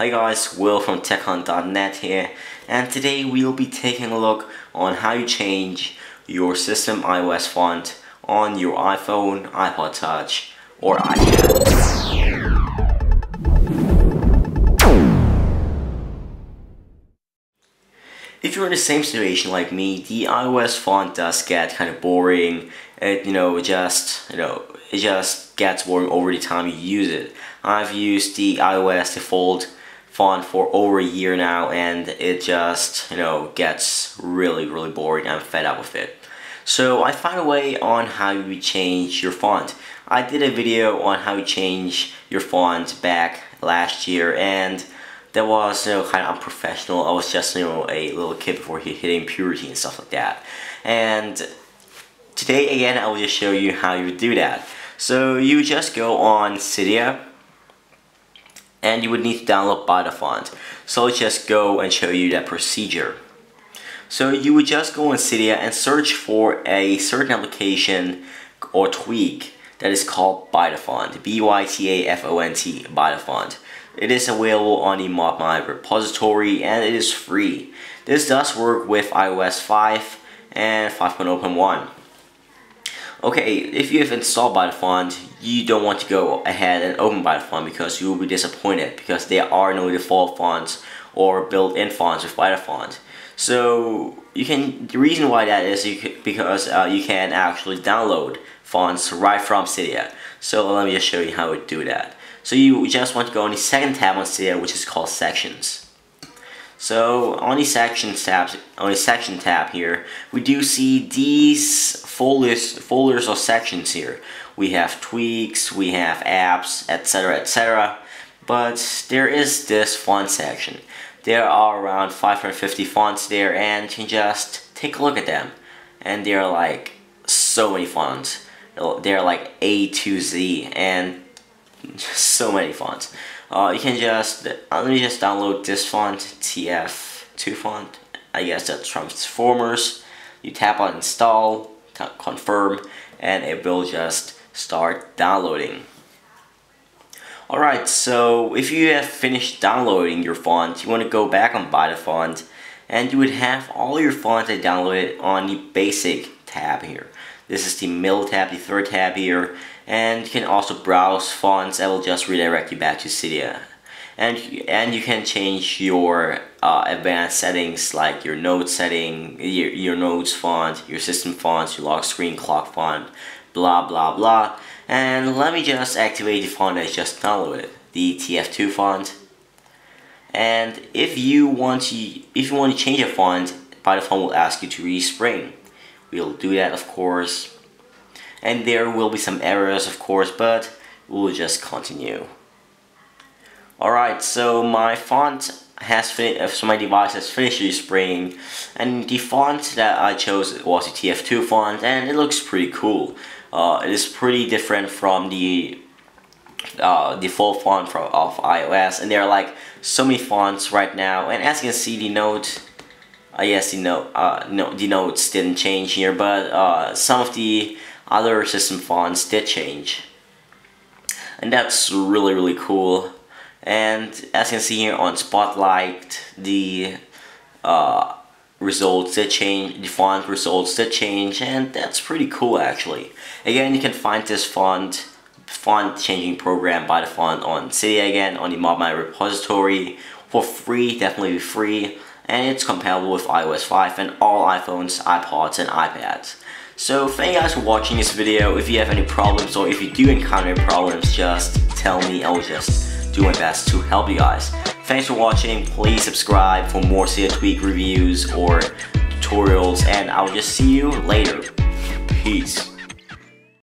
Hi guys, Will from TechHunt.net here and today we'll be taking a look on how you change your system iOS font on your iPhone, iPod Touch or iPad. If you're in the same situation like me, the iOS font does get kind of boring. It, you know, just, you know, it just gets boring over the time you use it. I've used the iOS default font for over a year now and it just, you know, gets really, really boring. I'm fed up with it. So I found a way on how you change your font. I did a video on how you change your font back last year and that was you know kind of unprofessional. I was just you know a little kid before he hitting puberty and stuff like that. And today again I will just show you how you do that. So you just go on Cydia and you would need to download Bytafont. So let's just go and show you that procedure. So you would just go on Cydia and search for a certain application or tweak that is called Bytafont. B-Y-T-A-F-O-N-T, Bytafont. It is available on the ModMy repository and it is free. This does work with iOS 5 and 5.0.1. Okay, if you have installed Bytafont, you don't want to go ahead and open Bytafont because you will be disappointed because there are no default fonts or built-in fonts with Bytafont. So you can the reason why that is you, because uh, you can actually download fonts right from Cydia. So let me just show you how to do that. So you just want to go on the second tab on Cydia which is called Sections. So on the section tabs, on the section tab here, we do see these folders, folders or sections here. We have tweaks, we have apps, etc, etc. But there is this font section. There are around 550 fonts there and you just take a look at them. And there are like so many fonts. They're like A to Z and so many fonts. Uh, you can just, uh, let me just download this font, TF2 font. I guess that's Transformers. You tap on install, confirm, and it will just start downloading. Alright, so if you have finished downloading your font, you want to go back on font, and you would have all your fonts downloaded on the basic tab here. This is the middle tab, the third tab here, and you can also browse fonts that will just redirect you back to Cydia. And, and you can change your uh, advanced settings like your note setting, your, your notes font, your system fonts, your lock screen clock font, blah blah blah. And let me just activate the font I just downloaded, the TF2 font. And if you want to, if you want to change a font, Bytafont will ask you to respring. We'll do that, of course. And there will be some errors of course but we'll just continue. Alright so my font has finished uh, so my device has finished respringing and the font that I chose was the TF2 font and it looks pretty cool. Uh, it is pretty different from the uh, default font from, of iOS and there are like so many fonts right now and as you can see the note uh, yes the note uh, no, the notes didn't change here but uh, some of the other system fonts did change. And that's really, really cool. And as you can see here on Spotlight, the uh, results did change, the font results did change, and that's pretty cool actually. Again, you can find this font font changing program Bytafont on Cydia again on the ModMy repository for free, definitely free, and it's compatible with iOS 5 and all iPhones, iPods, and iPads. So thank you guys for watching this video. If you have any problems or if you do encounter problems, just tell me. I will just do my best to help you guys. Thanks for watching. Please subscribe for more Cydia Tweak reviews or tutorials and I'll just see you later. Peace.